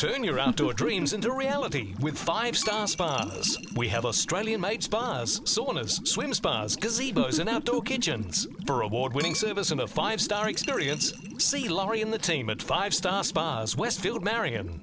Turn your outdoor dreams into reality with five star spas. We have Australian made spas, saunas, swim spas, gazebos, and outdoor kitchens. For award winning service and a five star experience, see Laurie and the team at Five Star Spas, Westfield Marion.